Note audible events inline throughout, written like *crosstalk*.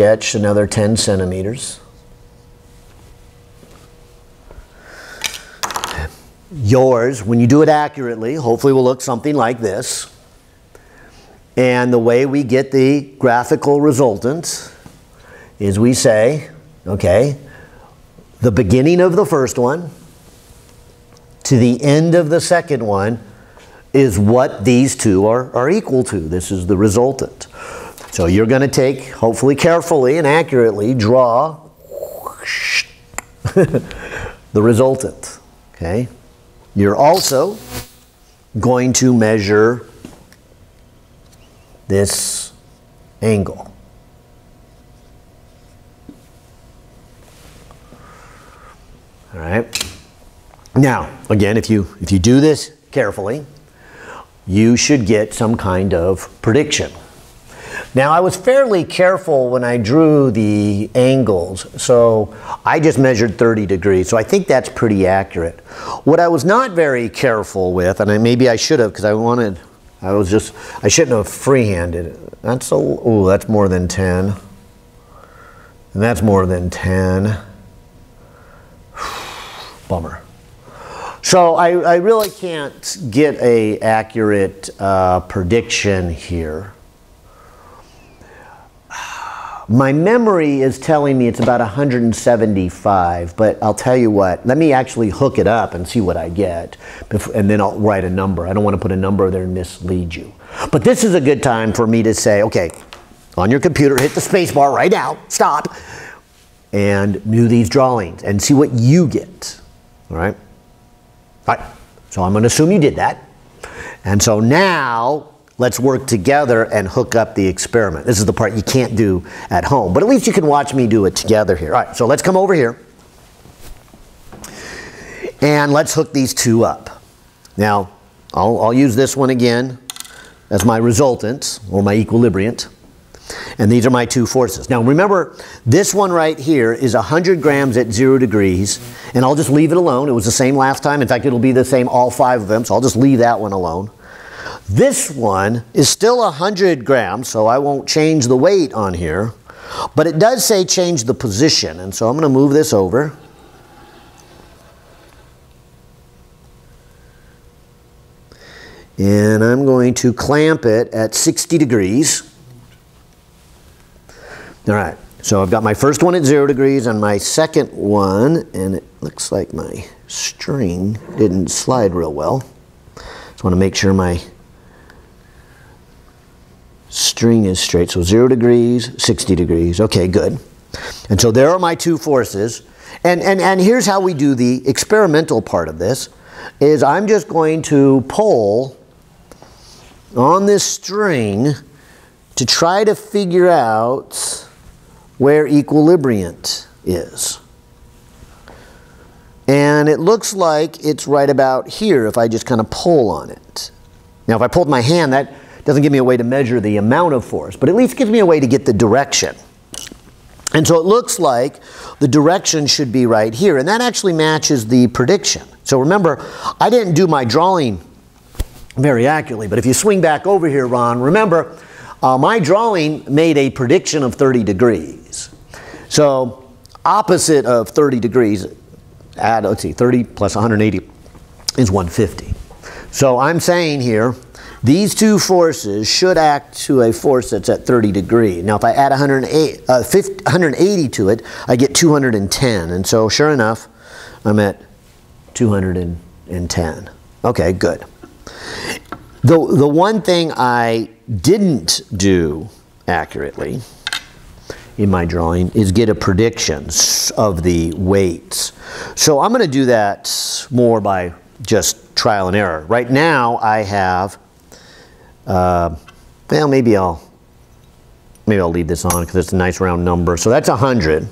sketch another 10 centimeters. Yours, when you do it accurately, hopefully will look something like this. And the way we get the graphical resultant is we say, okay, the beginning of the first one to the end of the second one is what these two are, are equal to. This is the resultant. So you're going to take, hopefully carefully and accurately, draw *laughs* the resultant. Okay? You're also going to measure this angle. All right. Now, again, if you if you do this carefully, you should get some kind of prediction. Now, I was fairly careful when I drew the angles, so I just measured 30 degrees, so I think that's pretty accurate. What I was not very careful with, and I, maybe I should have because I wanted, I was just, I shouldn't have freehanded it. That's a, oh, that's more than 10. And that's more than 10. *sighs* Bummer. So I, I, really can't get a accurate uh, prediction here. My memory is telling me it's about 175, but I'll tell you what, let me actually hook it up and see what I get, and then I'll write a number. I don't want to put a number there and mislead you. But this is a good time for me to say, okay, on your computer, hit the space bar right now, stop, and do these drawings and see what you get, all right? All right, so I'm going to assume you did that. And so now let's work together and hook up the experiment. This is the part you can't do at home, but at least you can watch me do it together here. All right, so let's come over here and let's hook these two up. Now, I'll, I'll use this one again as my resultant or my equilibriant. And these are my two forces. Now remember, this one right here is 100 grams at zero degrees, and I'll just leave it alone. It was the same last time. In fact, it'll be the same all five of them, so I'll just leave that one alone. This one is still 100 grams, so I won't change the weight on here. But it does say change the position, and so I'm going to move this over. And I'm going to clamp it at 60 degrees. All right, so I've got my first one at zero degrees and my second one, and it looks like my string didn't slide real well. Just want to make sure my string is straight. So 0 degrees, 60 degrees. Okay, good. And so there are my two forces. And, and, and here's how we do the experimental part of this, is I'm just going to pull on this string to try to figure out where equilibriant is. And it looks like it's right about here if I just kind of pull on it. Now if I pulled my hand, that doesn't give me a way to measure the amount of force, but at least gives me a way to get the direction. And so it looks like the direction should be right here, and that actually matches the prediction. So remember, I didn't do my drawing very accurately, but if you swing back over here, Ron, remember, uh, my drawing made a prediction of 30 degrees. So opposite of 30 degrees, add, let's see, 30 plus 180 is 150. So I'm saying here, these two forces should act to a force that's at 30 degrees. Now if I add 108, uh, 50, 180 to it, I get 210. And so sure enough, I'm at 210. Okay, good. The, the one thing I didn't do accurately in my drawing is get a prediction of the weights. So I'm going to do that more by just trial and error. Right now I have uh, well, maybe I'll maybe I'll leave this on because it's a nice round number. So that's a 100.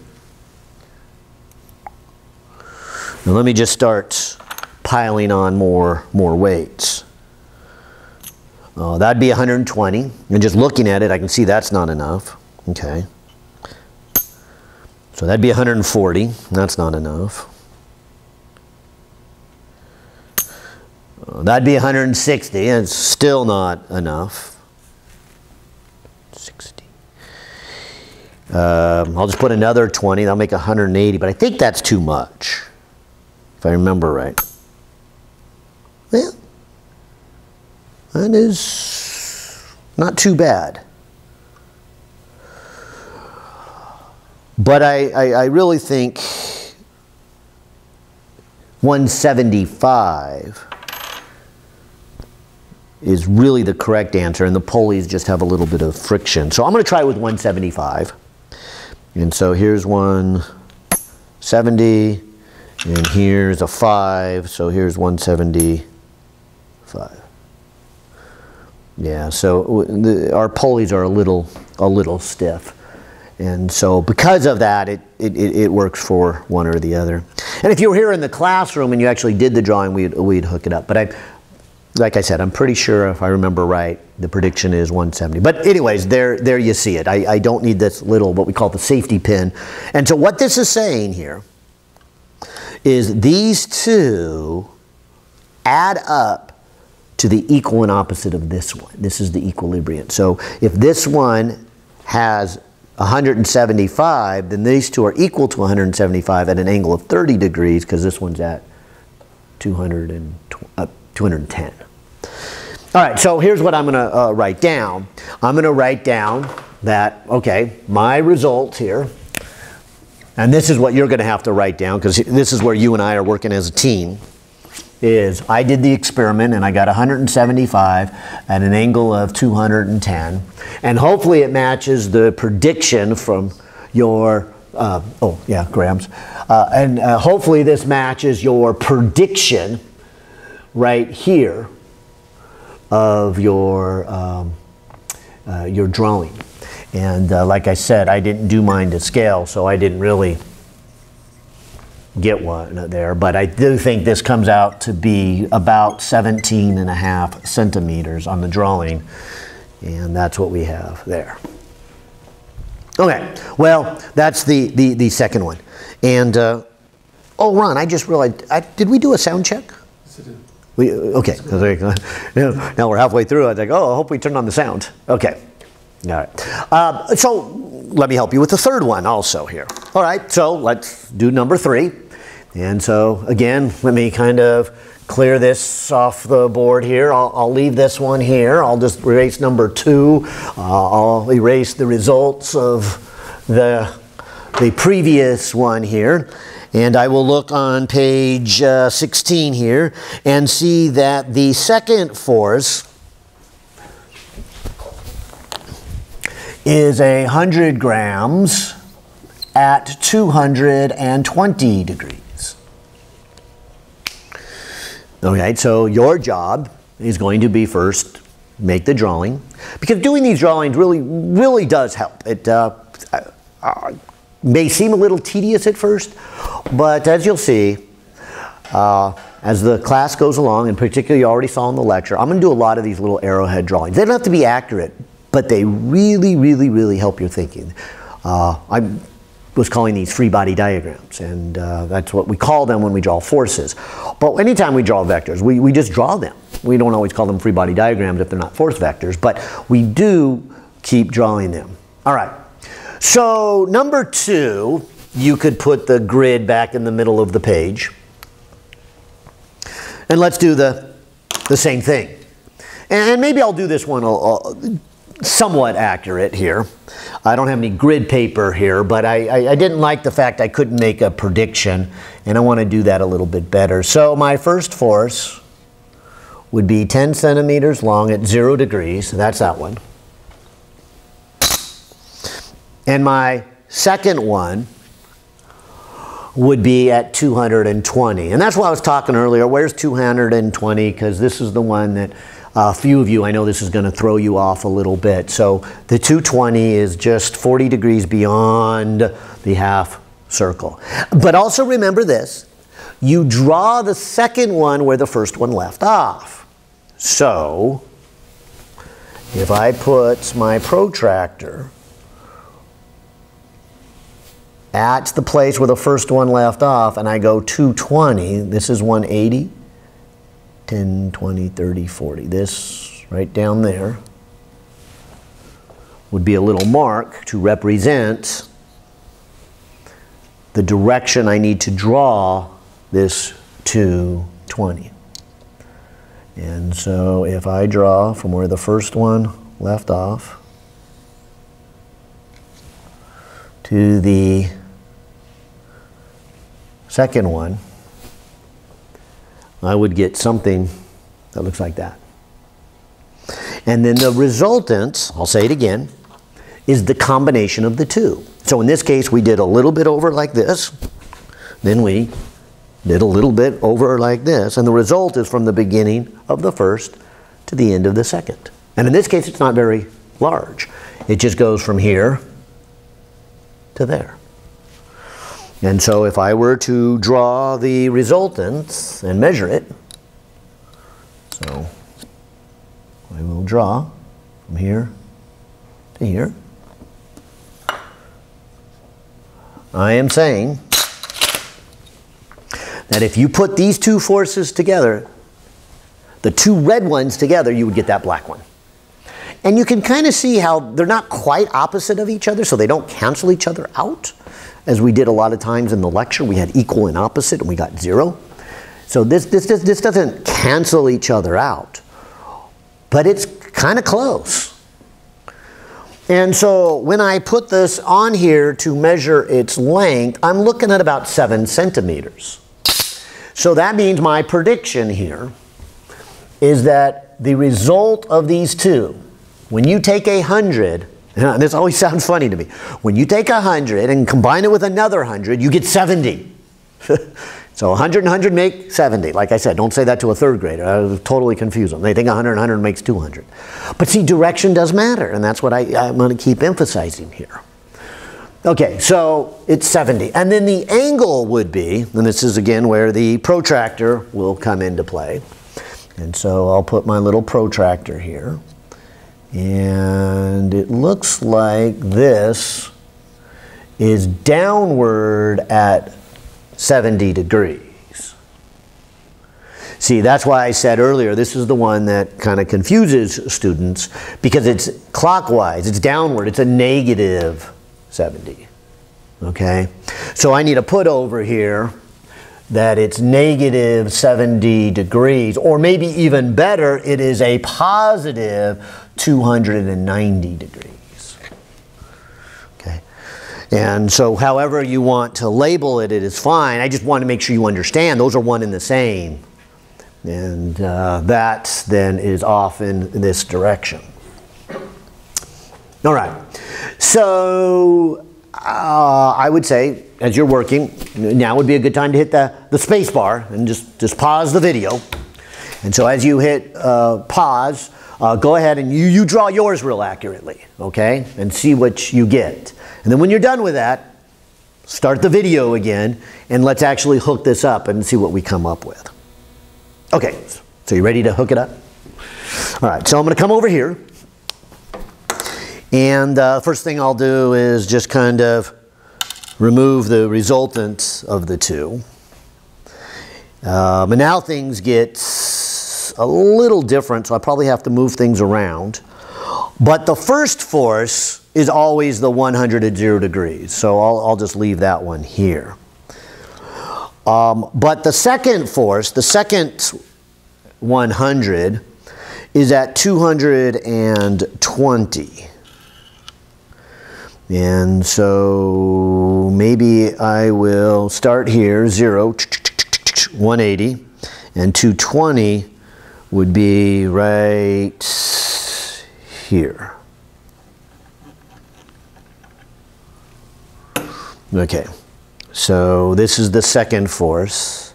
Now let me just start piling on more, more weights. Uh, that'd be 120. And just looking at it, I can see that's not enough. Okay. So that'd be 140. That's not enough. That'd be 160, and it's still not enough. 60. Um, I'll just put another 20, that'll make 180, but I think that's too much, if I remember right. Well, that is not too bad. But I, I, I really think 175 is really the correct answer, and the pulleys just have a little bit of friction. So I'm going to try with 175. And so here's 170, and here's a 5, so here's 175. Yeah, so the, our pulleys are a little, a little stiff. And so because of that, it, it, it, works for one or the other. And if you were here in the classroom and you actually did the drawing, we'd, we'd hook it up. But I, like I said, I'm pretty sure if I remember right, the prediction is 170. But anyways, there, there you see it. I, I don't need this little, what we call the safety pin. And so what this is saying here is these two add up to the equal and opposite of this one. This is the equilibrium. So if this one has 175, then these two are equal to 175 at an angle of 30 degrees because this one's at 200 and, uh, 210. All right, so here's what I'm going to uh, write down. I'm going to write down that, okay, my results here, and this is what you're going to have to write down because this is where you and I are working as a team is I did the experiment and I got 175 at an angle of 210 and hopefully it matches the prediction from your uh, oh yeah grams uh, and uh, hopefully this matches your prediction right here of your um, uh, your drawing and uh, like I said I didn't do mine to scale so I didn't really get one there, but I do think this comes out to be about 17 and a half centimeters on the drawing, and that's what we have there. Okay, well, that's the, the, the second one. And, uh, oh, Ron, I just realized, I, did we do a sound check? We, okay, *laughs* now we're halfway through. I think, oh, I hope we turned on the sound. Okay, all right. Uh, so let me help you with the third one also here. All right, so let's do number three. And so again, let me kind of clear this off the board here. I'll, I'll leave this one here. I'll just erase number two. Uh, I'll erase the results of the, the previous one here. And I will look on page uh, 16 here and see that the second force is a 100 grams at 220 degrees. Okay, so your job is going to be first make the drawing because doing these drawings really really does help. It uh, uh, may seem a little tedious at first, but as you'll see, uh, as the class goes along, and particularly you already saw in the lecture, I'm going to do a lot of these little arrowhead drawings. They don't have to be accurate, but they really, really, really help your thinking. Uh, I'm was calling these free body diagrams, and uh, that's what we call them when we draw forces. But anytime we draw vectors, we, we just draw them. We don't always call them free body diagrams if they're not force vectors, but we do keep drawing them. All right, so number two, you could put the grid back in the middle of the page. And let's do the, the same thing. And maybe I'll do this one somewhat accurate here. I don't have any grid paper here, but I, I, I, didn't like the fact I couldn't make a prediction, and I want to do that a little bit better. So my first force would be 10 centimeters long at zero degrees, that's that one. And my second one would be at 220. And that's why I was talking earlier, where's 220? Because this is the one that a few of you, I know this is going to throw you off a little bit. So the 220 is just 40 degrees beyond the half circle. But also remember this, you draw the second one where the first one left off. So if I put my protractor at the place where the first one left off and I go 220, this is 180, 10, 20, 30, 40. This right down there would be a little mark to represent the direction I need to draw this 220. And so if I draw from where the first one left off to the second one, I would get something that looks like that. And then the resultant, I'll say it again, is the combination of the two. So in this case, we did a little bit over like this, then we did a little bit over like this, and the result is from the beginning of the first to the end of the second. And in this case, it's not very large. It just goes from here to there. And so if I were to draw the resultant and measure it, so I will draw from here to here. I am saying that if you put these two forces together, the two red ones together, you would get that black one. And you can kind of see how they're not quite opposite of each other, so they don't cancel each other out, as we did a lot of times in the lecture. We had equal and opposite, and we got zero. So this, this, this, this doesn't cancel each other out, but it's kind of close. And so when I put this on here to measure its length, I'm looking at about seven centimeters. So that means my prediction here is that the result of these two, when you take a hundred, and this always *laughs* sounds funny to me, when you take a hundred and combine it with another hundred, you get 70. *laughs* so 100 and 100 make 70. Like I said, don't say that to a third grader. I totally confuse them. They think 100 and 100 makes 200. But see, direction does matter, and that's what I, I'm going to keep emphasizing here. Okay, so it's 70. And then the angle would be, and this is again where the protractor will come into play. And so I'll put my little protractor here. And it looks like this is downward at 70 degrees. See, that's why I said earlier, this is the one that kind of confuses students because it's clockwise, it's downward, it's a negative 70. Okay? So I need to put over here that it's negative 70 degrees, or maybe even better, it is a positive 290 degrees. Okay? And so however you want to label it, it is fine. I just want to make sure you understand those are one and the same. And uh, that then is off in this direction. All right. So uh, I would say, as you're working, now would be a good time to hit the, the space bar and just, just pause the video. And so as you hit uh, pause, uh, go ahead and you, you draw yours real accurately, okay? And see what you get. And then when you're done with that, start the video again and let's actually hook this up and see what we come up with. Okay, so you ready to hook it up? All right, so I'm going to come over here. And uh, first thing I'll do is just kind of remove the resultant of the two. Um, and now things get a little different, so I probably have to move things around. But the first force is always the 100 at 0 degrees, so I'll, I'll just leave that one here. Um, but the second force, the second 100, is at 220. And so maybe I will start here, 0, 180, and 220 would be right here. Okay, so this is the second force,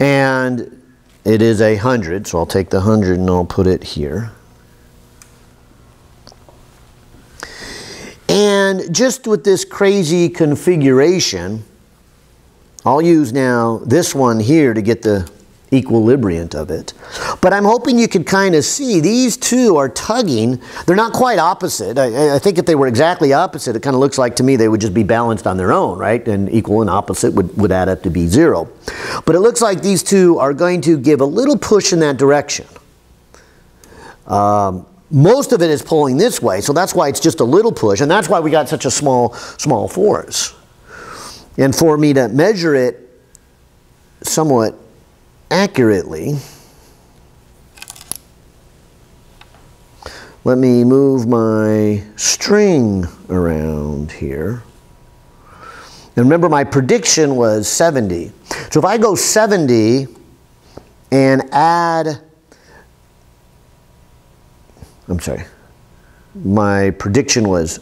and it is a 100, so I'll take the 100 and I'll put it here. And just with this crazy configuration, I'll use now this one here to get the equilibrium of it. But I'm hoping you could kind of see these two are tugging. They're not quite opposite. I, I, think if they were exactly opposite, it kind of looks like to me they would just be balanced on their own, right? And equal and opposite would, would add up to be zero. But it looks like these two are going to give a little push in that direction. Um, most of it is pulling this way, so that's why it's just a little push, and that's why we got such a small, small force. And for me to measure it somewhat accurately, let me move my string around here. And remember my prediction was 70. So if I go 70 and add, I'm sorry, my prediction was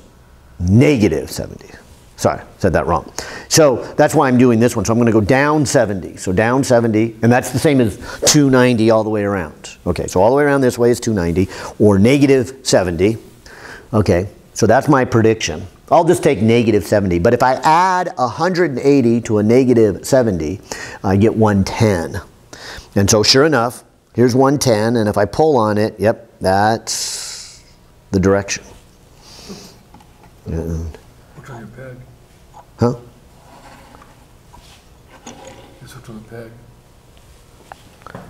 negative 70. Sorry, said that wrong. So that's why I'm doing this one. So I'm going to go down 70. So down 70, and that's the same as 290 all the way around. Okay, so all the way around this way is 290, or negative 70. Okay, so that's my prediction. I'll just take negative 70. But if I add 180 to a negative 70, I get 110. And so sure enough, here's 110, and if I pull on it, yep, that's the direction. And What's on your peg? Huh? It's what's on the peg.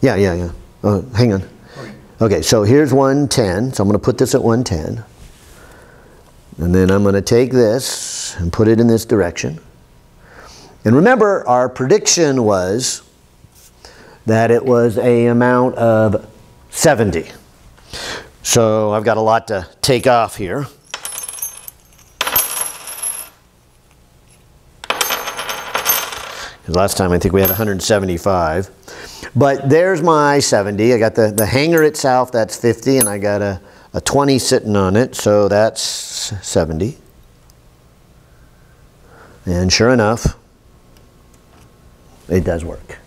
Yeah, yeah, yeah. Uh, hang on. Okay. Okay, so here's 110. So I'm going to put this at 110. And then I'm going to take this and put it in this direction. And remember, our prediction was that it was a amount of 70. So I've got a lot to take off here. Last time I think we had 175. But there's my 70. I got the, the hanger itself, that's 50, and I got a, a 20 sitting on it, so that's 70. And sure enough, it does work,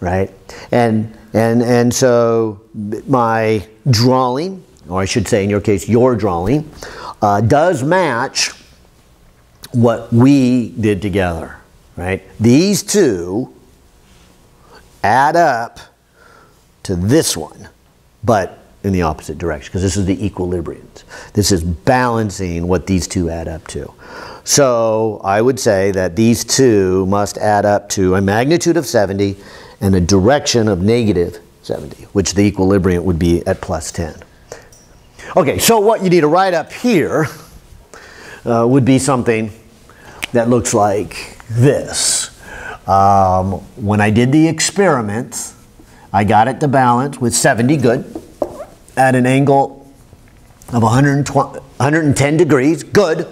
right? And, and, and so my drawing, or I should say in your case, your drawing, uh, does match what we did together, right? These two add up to this one, but in the opposite direction, because this is the equilibriums. This is balancing what these two add up to. So I would say that these two must add up to a magnitude of 70 and a direction of negative 70, which the equilibrium would be at plus 10. Okay, so what you need to write up here uh, would be something that looks like this. Um, when I did the experiments, I got it to balance with 70 good at an angle of 110 degrees, good,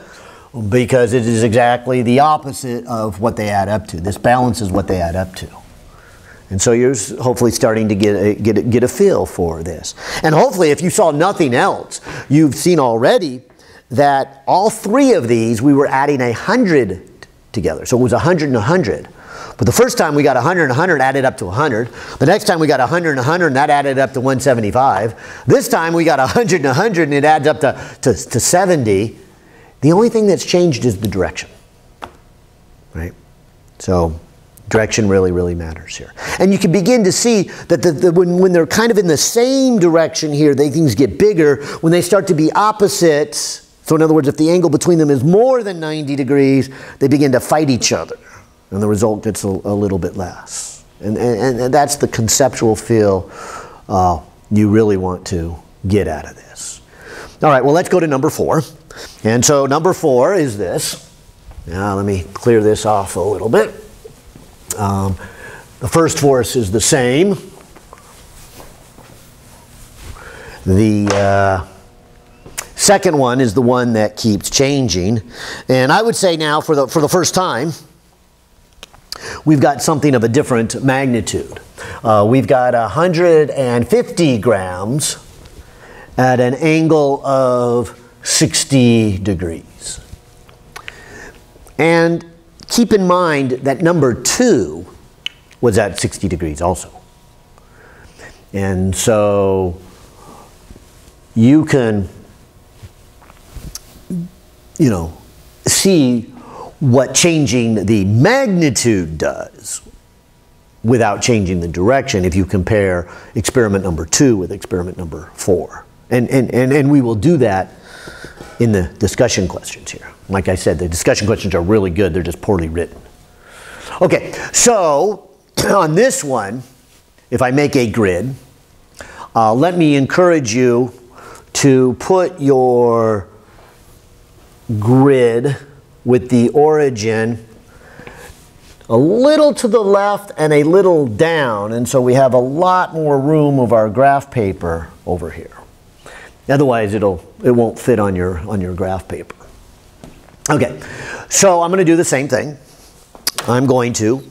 because it is exactly the opposite of what they add up to. This balance is what they add up to. And so you're hopefully starting to get a, get, a, get a feel for this. And hopefully, if you saw nothing else, you've seen already that all three of these we were adding a 100 together. So it was 100 and 100. But the first time we got 100 and 100 added up to 100. The next time we got 100 and 100 and that added up to 175. This time we got 100 and 100 and it adds up to, to, to 70. The only thing that's changed is the direction. Right? So direction really, really matters here. And you can begin to see that the, the, when, when they're kind of in the same direction here, they, things get bigger. When they start to be opposites, so in other words, if the angle between them is more than 90 degrees, they begin to fight each other. And the result gets a, a little bit less. And, and, and, that's the conceptual feel uh, you really want to get out of this. All right, well, let's go to number four. And so number four is this. Now, let me clear this off a little bit. Um, the first force is the same. The uh, second one is the one that keeps changing. And I would say now, for the, for the first time, we've got something of a different magnitude. Uh, we've got 150 grams at an angle of 60 degrees. And keep in mind that number two was at 60 degrees also. And so you can, you know, see what changing the magnitude does without changing the direction if you compare experiment number two with experiment number four. And, and, and, and we will do that in the discussion questions here. Like I said, the discussion questions are really good, they're just poorly written. Okay, so *clears throat* on this one, if I make a grid, uh, let me encourage you to put your grid with the origin a little to the left and a little down, and so we have a lot more room of our graph paper over here. Otherwise, it'll, it won't fit on your, on your graph paper. Okay, so I'm going to do the same thing. I'm going to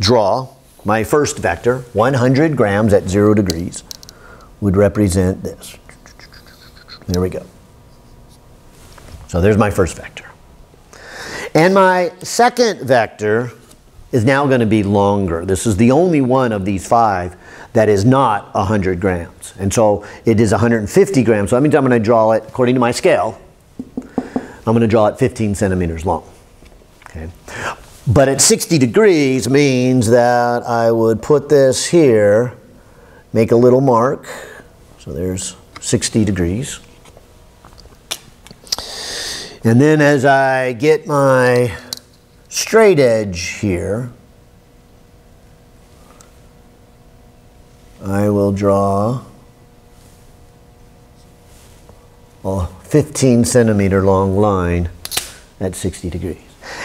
draw my first vector, 100 grams at 0 degrees, would represent this. There we go. So there's my first vector. And my second vector is now going to be longer. This is the only one of these five that is not 100 grams. And so it is 150 grams. So that means I'm going to draw it, according to my scale, I'm going to draw it 15 centimeters long. Okay. But at 60 degrees means that I would put this here, make a little mark. So there's 60 degrees. And then as I get my straight edge here, I will draw a 15 centimeter long line at 60 degrees.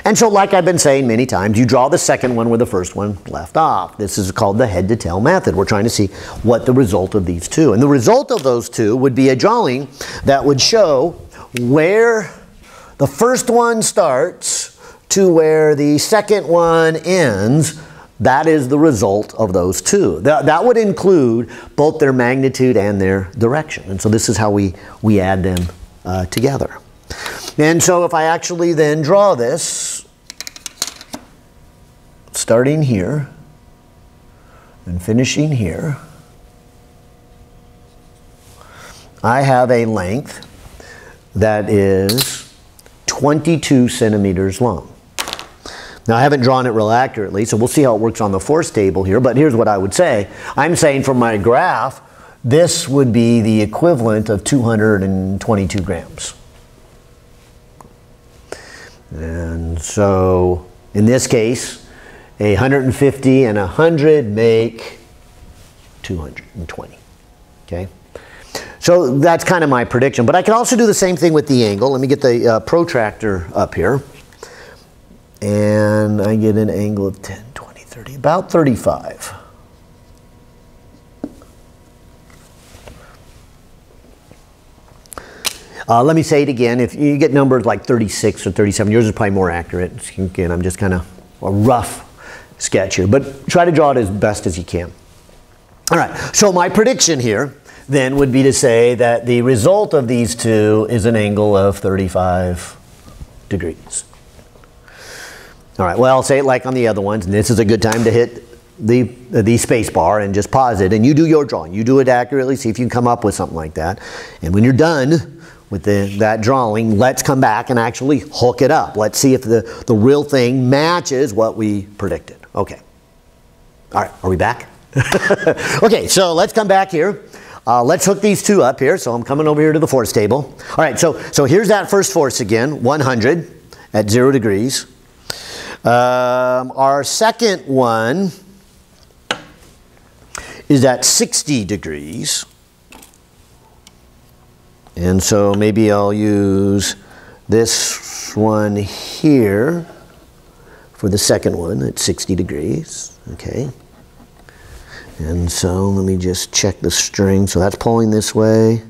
And so like I've been saying many times, you draw the second one where the first one left off. This is called the head to tail method. We're trying to see what the result of these two. And the result of those two would be a drawing that would show where the first one starts to where the second one ends that is the result of those two. That, that would include both their magnitude and their direction. And so this is how we, we add them uh, together. And so if I actually then draw this, starting here and finishing here, I have a length that is 22 centimeters long. Now I haven't drawn it real accurately, so we'll see how it works on the force table here, but here's what I would say. I'm saying from my graph, this would be the equivalent of 222 grams. And so in this case, a 150 and a 100 make 220, okay? So that's kind of my prediction, but I can also do the same thing with the angle. Let me get the uh, protractor up here and I get an angle of 10, 20, 30, about 35. Uh, let me say it again. If you get numbers like 36 or 37, yours is probably more accurate. Again, I'm just kind of a rough sketch here, but try to draw it as best as you can. All right, so my prediction here then would be to say that the result of these two is an angle of 35 degrees. All right, well, I'll say it like on the other ones, and this is a good time to hit the, the space bar and just pause it, and you do your drawing. You do it accurately, see if you can come up with something like that. And when you're done with the, that drawing, let's come back and actually hook it up. Let's see if the, the real thing matches what we predicted. Okay. All right, are we back? *laughs* okay, so let's come back here. Uh, let's hook these two up here. So I'm coming over here to the force table. All right, so, so here's that first force again, 100 at zero degrees. Um, our second one is at 60 degrees. And so maybe I'll use this one here for the second one at 60 degrees. Okay. And so let me just check the string. So that's pulling this way.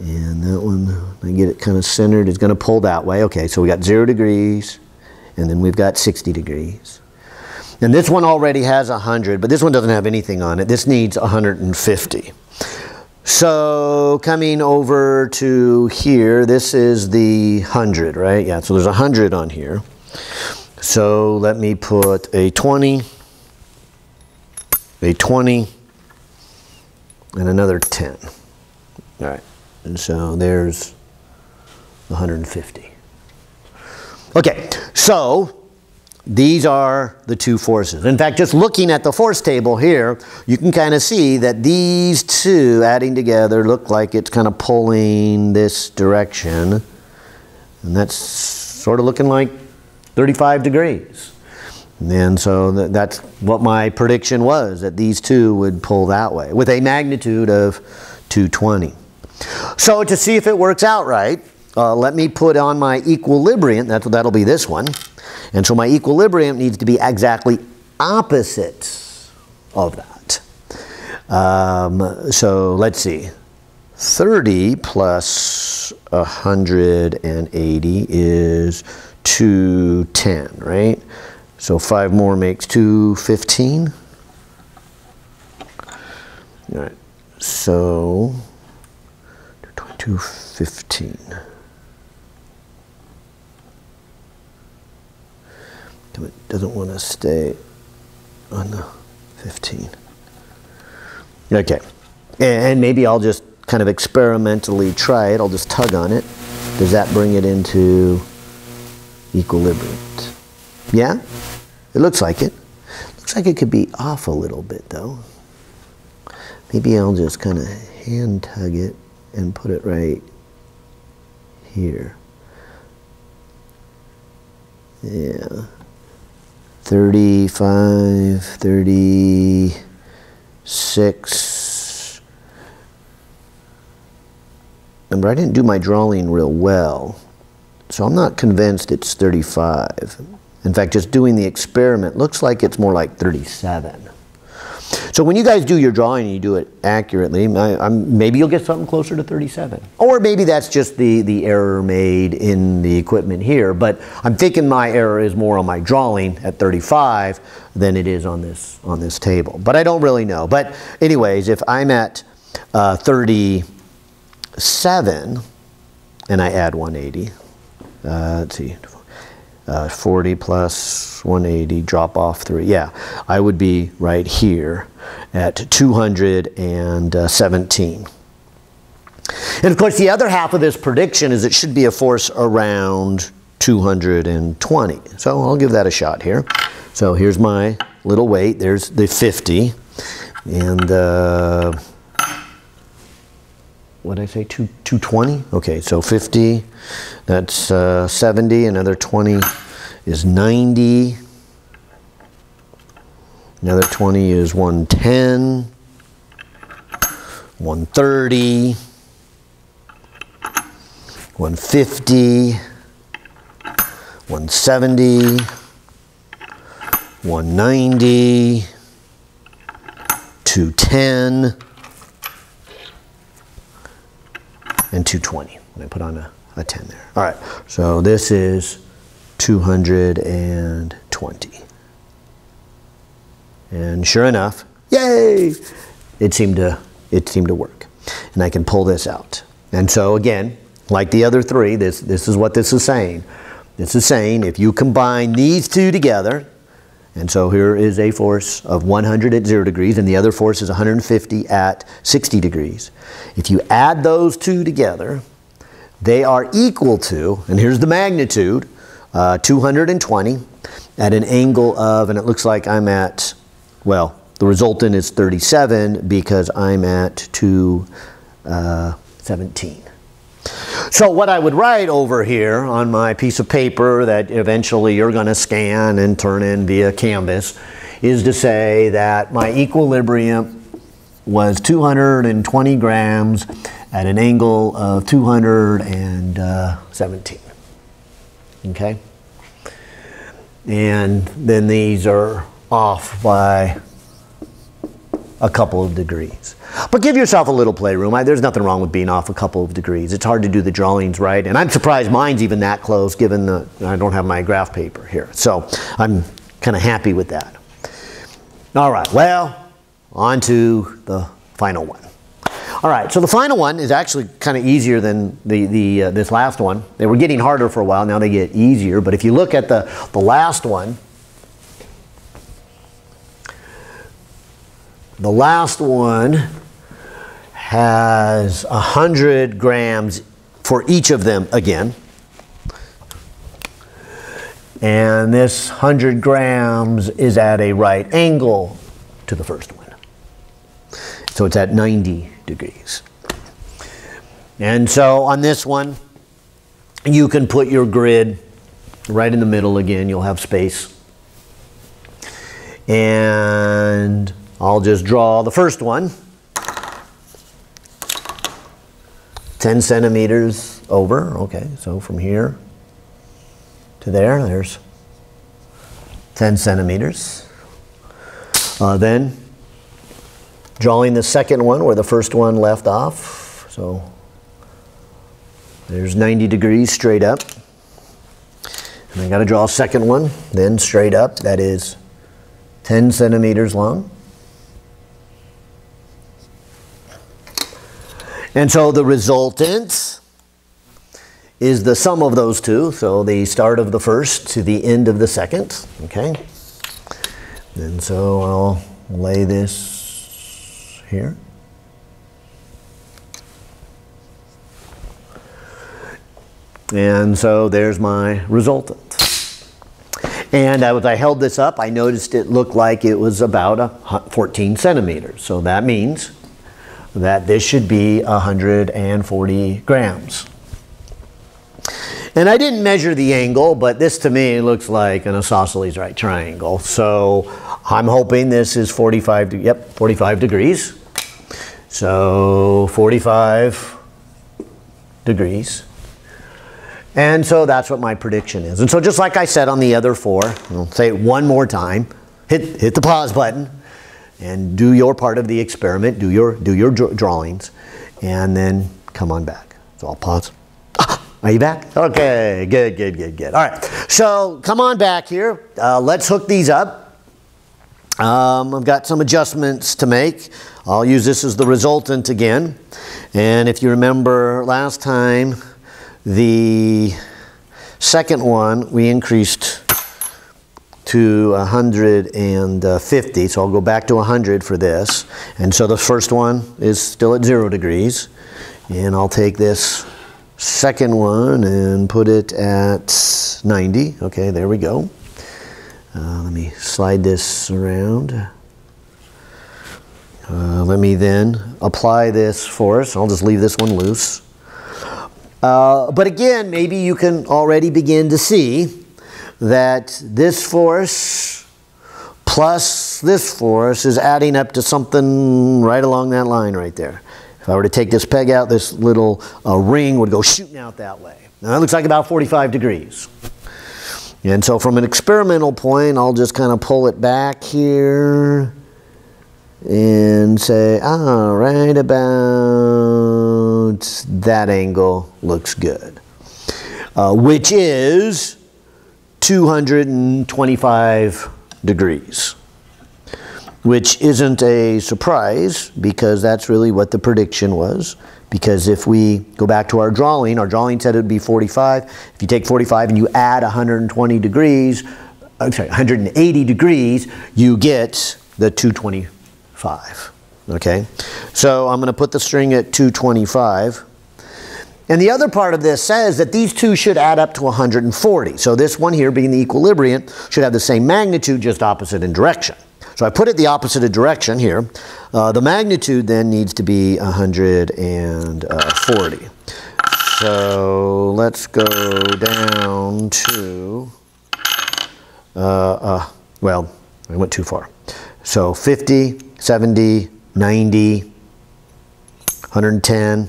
And that one, I get it kind of centered, it's going to pull that way. Okay, so we got zero degrees and then we've got 60 degrees. And this one already has 100, but this one doesn't have anything on it. This needs 150. So coming over to here, this is the 100, right? Yeah, so there's 100 on here. So let me put a 20, a 20, and another 10. All right, and so there's 150. Okay, so these are the two forces. In fact, just looking at the force table here, you can kind of see that these two adding together look like it's kind of pulling this direction. And that's sort of looking like 35 degrees. And so that's what my prediction was, that these two would pull that way with a magnitude of 220. So to see if it works out right, uh, let me put on my equilibrium. That's, that'll be this one. And so my equilibrium needs to be exactly opposite of that. Um, so let's see. 30 plus 180 is 210, right? So 5 more makes 215. All right. So 215. It doesn't want to stay on the 15. Okay. And maybe I'll just kind of experimentally try it. I'll just tug on it. Does that bring it into equilibrium? Yeah? It looks like it. Looks like it could be off a little bit though. Maybe I'll just kind of hand tug it and put it right here. Yeah. 35, 36. Remember, I didn't do my drawing real well, so I'm not convinced it's 35. In fact, just doing the experiment looks like it's more like 37. So when you guys do your drawing and you do it accurately, I, maybe you'll get something closer to 37. Or maybe that's just the, the error made in the equipment here. But I'm thinking my error is more on my drawing at 35 than it is on this, on this table. But I don't really know. But anyways, if I'm at uh, 37 and I add 180, uh, let's see, uh, 40 plus 180, drop off 3. Yeah, I would be right here at 217. And of course, the other half of this prediction is it should be a force around 220. So I'll give that a shot here. So here's my little weight. There's the 50. And uh, what did I say, Two, 220? Okay, so 50, that's uh, 70, another 20 is 90. Another 20 is 110, 130, 150, 170, 190, 210, and 220 when I put on a, a 10 there. All right, so this is 220. And sure enough, yay, it seemed to, it seemed to work. And I can pull this out. And so again, like the other three, this, this is what this is saying. This is saying if you combine these two together, and so here is a force of 100 at 0 degrees, and the other force is 150 at 60 degrees. If you add those two together, they are equal to, and here's the magnitude, uh, 220 at an angle of, and it looks like I'm at, well, the resultant is 37 because I'm at 217. Uh, so what I would write over here on my piece of paper that eventually you're going to scan and turn in via Canvas is to say that my equilibrium was 220 grams at an angle of 217. Okay? And then these are off by a couple of degrees. But give yourself a little playroom. I, there's nothing wrong with being off a couple of degrees. It's hard to do the drawings right, and I'm surprised mine's even that close given the I don't have my graph paper here. So I'm kind of happy with that. All right, well, on to the final one. All right, so the final one is actually kind of easier than the, the, uh, this last one. They were getting harder for a while, now they get easier. But if you look at the, the last one, the last one has 100 grams for each of them again. And this 100 grams is at a right angle to the first one. So it's at 90 degrees. And so on this one, you can put your grid right in the middle again. You'll have space. And I'll just draw the first one. 10 centimeters over. Okay, so from here to there, there's 10 centimeters. Uh, then drawing the second one where the first one left off. So there's 90 degrees straight up. And I got to draw a second one, then straight up. That is 10 centimeters long. And so the resultant is the sum of those two. So the start of the first to the end of the second. Okay. And so I'll lay this here. And so there's my resultant. And as I held this up, I noticed it looked like it was about 14 centimeters. So that means that this should be 140 grams. And I didn't measure the angle, but this to me looks like an isosceles right triangle. So I'm hoping this is 45, yep, 45 degrees. So 45 degrees. And so that's what my prediction is. And so just like I said on the other four, I'll say it one more time, hit, hit the pause button and do your part of the experiment, do your, do your drawings, and then come on back. So I'll pause. Are you back? Okay, good, good, good, good. All right, so come on back here. Uh, let's hook these up. Um, I've got some adjustments to make. I'll use this as the resultant again. And if you remember last time, the second one we increased to 150, so I'll go back to 100 for this. And so the first one is still at zero degrees. And I'll take this second one and put it at 90. Okay, there we go. Uh, let me slide this around. Uh, let me then apply this force. I'll just leave this one loose. Uh, but again, maybe you can already begin to see that this force plus this force is adding up to something right along that line right there. If I were to take this peg out, this little uh, ring would go shooting out that way. Now that looks like about 45 degrees. And so from an experimental point, I'll just kind of pull it back here and say, ah, right about that angle looks good. Uh, which is 225 degrees which isn't a surprise because that's really what the prediction was. Because if we go back to our drawing, our drawing said it would be 45. If you take 45 and you add 120 degrees, I'm sorry, 180 degrees, you get the 225. Okay, so I'm going to put the string at 225. And the other part of this says that these two should add up to 140. So this one here, being the equilibrium, should have the same magnitude, just opposite in direction. So I put it the opposite of direction here. Uh, the magnitude then needs to be 140. So let's go down to, uh, uh, well, I went too far. So 50, 70, 90, 110, yeah,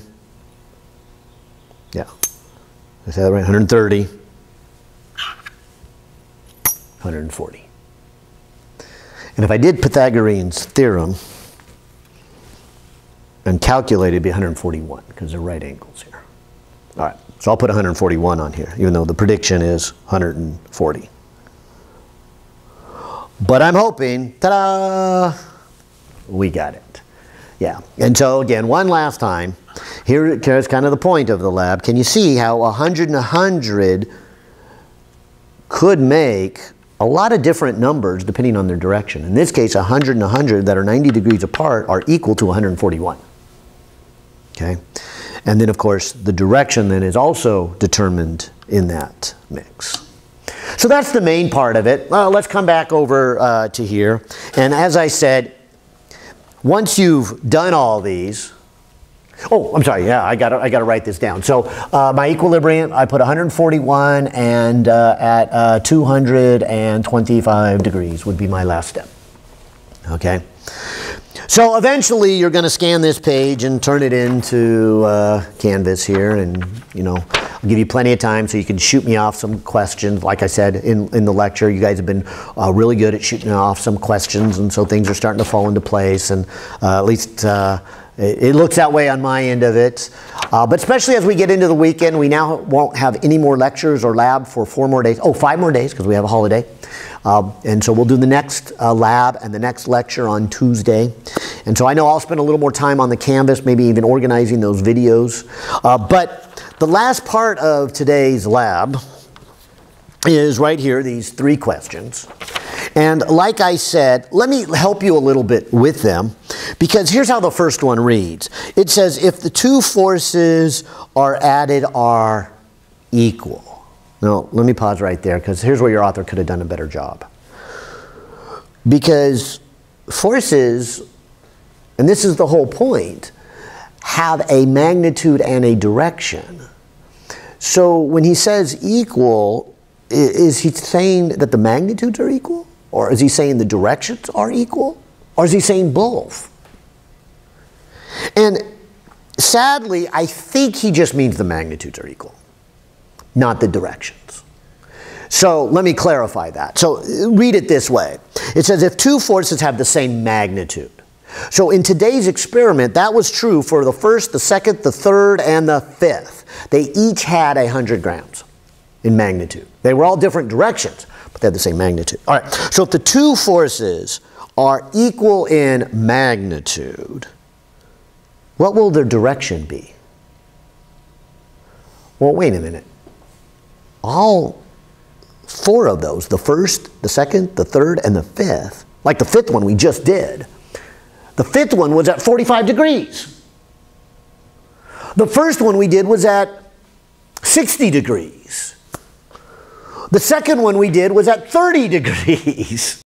is that right? 130, 140. And if I did Pythagorean's theorem and calculated, it'd be 141 because they're right angles here. All right, so I'll put 141 on here, even though the prediction is 140. But I'm hoping, ta-da, we got it. Yeah, and so again, one last time, here's kind of the point of the lab. Can you see how 100 and 100 could make a lot of different numbers depending on their direction. In this case, 100 and 100 that are 90 degrees apart are equal to 141. Okay? And then, of course, the direction then is also determined in that mix. So that's the main part of it. Well, let's come back over uh, to here. And as I said, once you've done all these, Oh, I'm sorry. Yeah, I got I got to write this down. So uh, my equilibrium, I put 141, and uh, at uh, 225 degrees would be my last step. Okay. So eventually you're going to scan this page and turn it into uh, Canvas here and, you know, I'll give you plenty of time so you can shoot me off some questions. Like I said in, in the lecture, you guys have been uh, really good at shooting off some questions and so things are starting to fall into place and uh, at least uh, it, looks that way on my end of it. Uh, but especially as we get into the weekend, we now won't have any more lectures or lab for four more days. Oh, five more days because we have a holiday. Um, and so we'll do the next uh, lab and the next lecture on Tuesday. And so I know I'll spend a little more time on the Canvas, maybe even organizing those videos. Uh, but the last part of today's lab is right here, these three questions. And like I said, let me help you a little bit with them because here's how the first one reads. It says if the two forces are added are equal. No, let me pause right there because here's where your author could have done a better job. Because forces, and this is the whole point, have a magnitude and a direction. So when he says equal, is he saying that the magnitudes are equal? Or is he saying the directions are equal? Or is he saying both? And sadly, I think he just means the magnitudes are equal not the directions. So let me clarify that. So read it this way. It says if two forces have the same magnitude. So in today's experiment, that was true for the first, the second, the third, and the fifth. They each had 100 grams in magnitude. They were all different directions, but they had the same magnitude. All right, so if the two forces are equal in magnitude, what will their direction be? Well, wait a minute all four of those the first, the second, the third, and the fifth like the fifth one we just did. The fifth one was at 45 degrees. The first one we did was at 60 degrees. The second one we did was at 30 degrees.